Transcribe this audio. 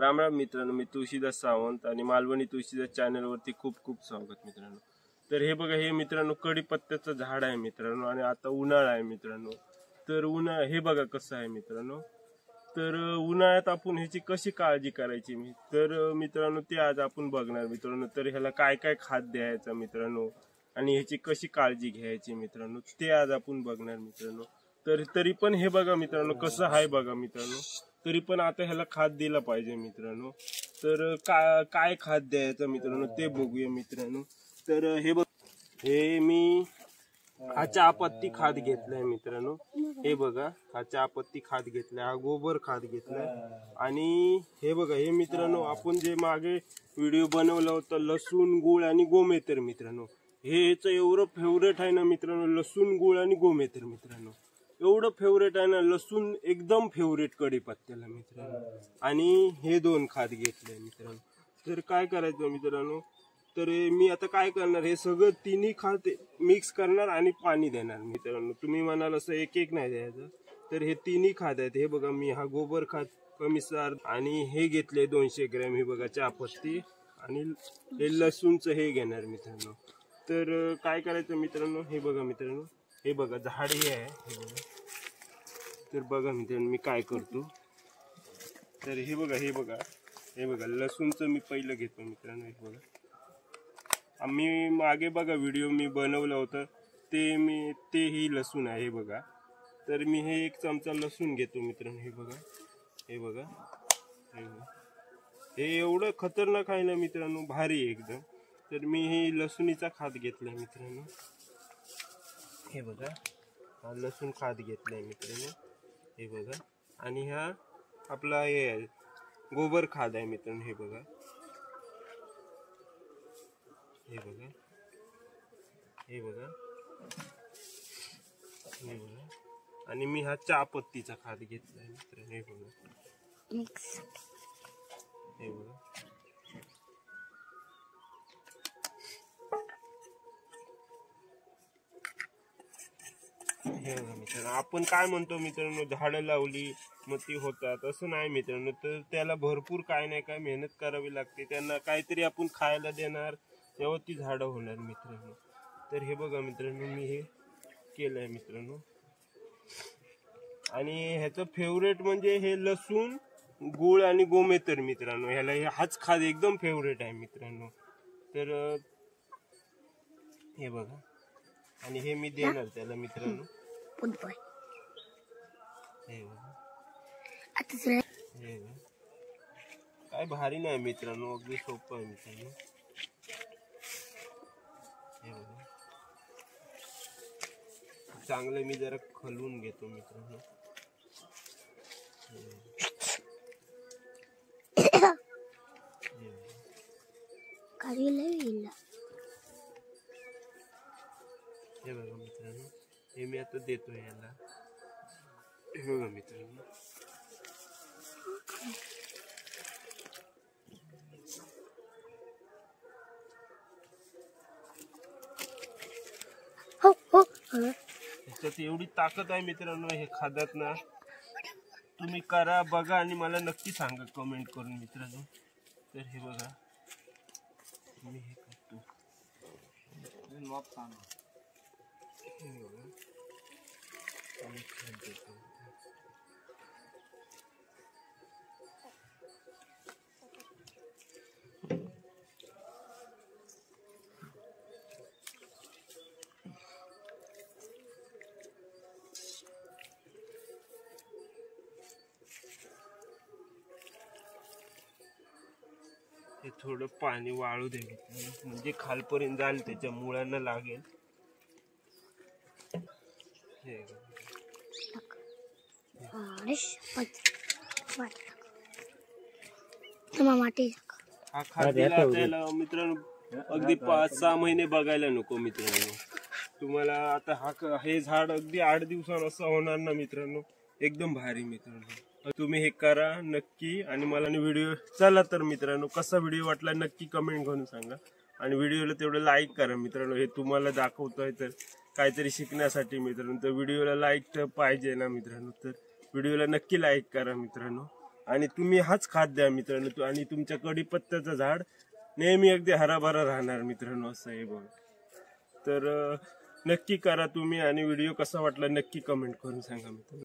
राम राम मित्रांनो मी तुळशीदास सावंत आणि मालवणी तुळशीदास चॅनलवरती खूप खूप स्वागत मित्रांनो. तर हे बघा हे मित्रांनो कडीपत्त्याचं झाड आहे मित्रांनो आणि आता उन्हाळा आहे मित्रांनो. तर उन्हाळा हे बघा कसं आहे मित्रांनो. तर उन्हाळ्यात आपण ह्याची कशी काळजी करायची? मी तर मित्रांनो ते आज आपण बघणार मित्रांनो. तर ह्याला काय काय खाद द्यायचं मित्रांनो आणि ह्याची कशी काळजी घ्यायची मित्रांनो? ते आज आपण बघणार मित्रांनो. तर तरी पण हे बघा मित्रांनो कसं आहे बघा मित्रांनो. तरी पण आता ह्याला खाद दिला पाहिजे मित्रांनो. तर काय का काय खाद द्यायचं मित्रांनो ते बघूया मित्रांनो. तर हे बघ हे मी हा चहापत्ती खाद घेतलाय मित्रांनो. हे बघा हा चहापत्ती खाद घेतलाय हा गोबर खाद घेतलाय. आणि हे बघा हे मित्रांनो आपण जे मागे व्हिडिओ बनवला होता लसूण गुळ आणि गोमेतर मित्रांनो. हे याचं एवढं फेवरेट आहे ना मित्रांनो लसूण गुळ आणि गोमेतर मित्रांनो. एवढं फेवरेट आहे ना लसूण एकदम फेवरेट कढीपत्त्याला मित्रांनो. आणि हे दोन खाद घेतले मित्रांनो. तर काय करायचं मित्रांनो? तर मी आता काय करणार? हे सगळं तिन्ही खात मिक्स करणार आणि पाणी देणार मित्रांनो. तुम्ही म्हणाल असं एक एक नाही द्यायचं. तर हे तिन्ही खात आहेत. हे बघा मी हा गोबर खात कमी सार आणि हे घेतले दोनशे ग्रॅम. हे बघा चहापत्ती आणि हे लसूणचं हे घेणार मित्रांनो. तर काय करायचं मित्रांनो? हे बघा मित्रांनो. हे बघा झाड हे आहे हे बघा. तर बघा मित्रांनो मी काय करतो? तर हे बघा हे बघा. हे बघा लसूणचं मी पहिलं घेतो मित्रांनो हे बघा. आम्ही मागे बघा व्हिडिओ मी बनवलं होतं ते मी ते ही लसूण आहे हे बघा. तर मी हे एक चमचा लसूण घेतो मित्रांनो हे बघा. हे बघा. हे बघा. हे एवढं खतरनाक आहे ना मित्रांनो भारी आहे एकदम. तर मी हे लसूणीचा खात घेतला मित्रांनो. हे बघा. हा लसूण खात घेतलाय मित्रांनो हे बघा. आणि हा आपला हे आहे, गोबर खाद आहे मित्रांनो हे बघा. हे बघा. हे बघा. हे बघा. आणि मी हा चहापत्तीचा खाद घेतलाय मित्रांनो हे बघा. हे बघा. हे बघा मित्रांनो आपण काय म्हणतो मित्रांनो झाडं लावली मग ती होतात. असं नाही मित्रांनो तर त्याला भरपूर काय नाही काय मेहनत करावी लागते. त्यांना काहीतरी आपण खायला देणार तेव्हा ती झाडं होणार मित्रांनो. तर हे बघा मित्रांनो मी हे केलं आहे मित्रांनो. आणि ह्याचं फेवरेट म्हणजे हे लसूण गुळ आणि गोमेतर मित्रांनो ह्याला हे हाच खाद एकदम फेवरेट आहे मित्रांनो. तर हे बघा. आणि हे मी देणार त्याला मित्रांनो. बघा आता तुला बघा. काय भारी नाही मित्रांनो अगदी सोपं आहे मित्रांनो हे बघा चांगलं मी जरा खलवून घेतो मित्रांनो हे आता देतो याला. हे बघा मित्रांनो. हो हो. ह्याच्यात एवढी ताकद आहे मित्रांनो हे खादात ना. तुम्ही करा बघा आणि मला नक्की सांगा कमेंट करून मित्रांनो. तर हे बघा. मी हे करतो. हे देतो. हे थोडं पाणी वाळू दे. म्हणजे खालपर्यंत जाईल त्याच्या मुळांना लागेल. हे तुम्हा माटे हा खाद्याला मित्रांनो अगदी पाच सहा महिने बघायला नको मित्रांनो. तुम्हाला आता हा हे झाड अगदी आठ दिवसानं असं होणार ना मित्रांनो? एकदम भारी मित्रांनो. तुम्ही हे करा नक्की. आणि मला व्हिडिओ चला तर मित्रांनो कसा व्हिडिओ वाटला नक्की कमेंट करून सांगा. आणि व्हिडिओला तेवढं लाईक करा मित्रांनो. हे तुम्हाला दाखवतोय तर काहीतरी शिकण्यासाठी मित्रांनो. तर व्हिडिओला लाईक तर पाहिजे ना मित्रांनो. तर व्हिडिओला नक्की लाईक करा मित्रांनो. आणि तुम्ही हाच खात द्या मित्रांनो. आणि तुमच्या कडीपत्त्याचं झाड नेहमी अगदी हराभरा राहणार मित्रांनो असं हे बघ. तर नक्की करा तुम्ही आणि व्हिडिओ कसा वाटला नक्की कमेंट करून सांगा मित्रांनो.